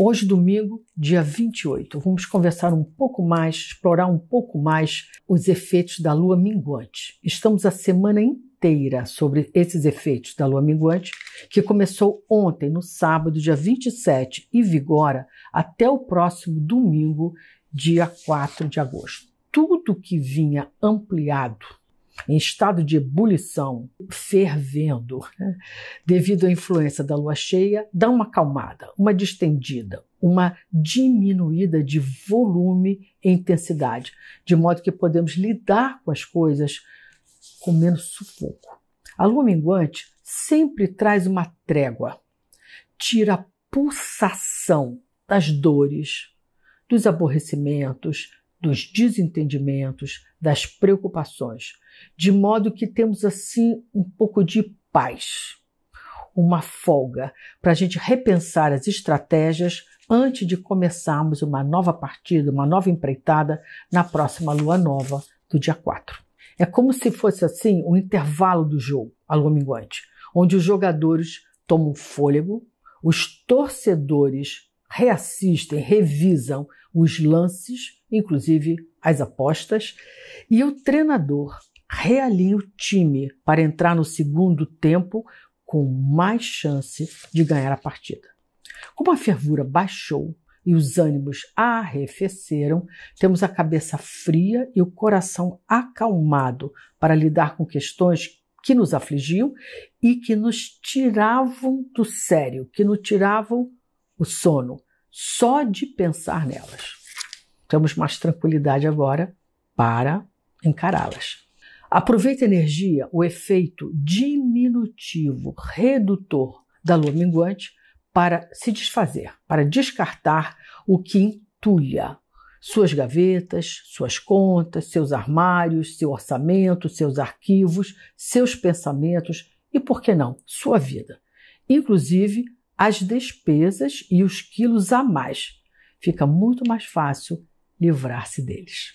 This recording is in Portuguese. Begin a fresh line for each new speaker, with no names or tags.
Hoje, domingo, dia 28, vamos conversar um pouco mais, explorar um pouco mais os efeitos da lua minguante. Estamos a semana inteira sobre esses efeitos da lua minguante, que começou ontem, no sábado, dia 27, e vigora até o próximo domingo, dia 4 de agosto. Tudo que vinha ampliado em estado de ebulição, fervendo, né? devido à influência da lua cheia, dá uma acalmada, uma distendida, uma diminuída de volume e intensidade, de modo que podemos lidar com as coisas com menos sufoco. A lua minguante sempre traz uma trégua, tira a pulsação das dores, dos aborrecimentos, dos desentendimentos, das preocupações, de modo que temos assim um pouco de paz, uma folga para a gente repensar as estratégias antes de começarmos uma nova partida, uma nova empreitada na próxima lua nova do dia 4. É como se fosse assim um intervalo do jogo, a lua minguante, onde os jogadores tomam fôlego, os torcedores reassistem, revisam os lances, inclusive as apostas, e o treinador realinha o time para entrar no segundo tempo com mais chance de ganhar a partida. Como a fervura baixou e os ânimos arrefeceram, temos a cabeça fria e o coração acalmado para lidar com questões que nos afligiam e que nos tiravam do sério, que nos tiravam o sono, só de pensar nelas. Temos mais tranquilidade agora para encará-las. Aproveite a energia, o efeito diminutivo, redutor da lua minguante para se desfazer, para descartar o que entulha suas gavetas, suas contas, seus armários, seu orçamento, seus arquivos, seus pensamentos e, por que não, sua vida. Inclusive as despesas e os quilos a mais. Fica muito mais fácil livrar-se deles.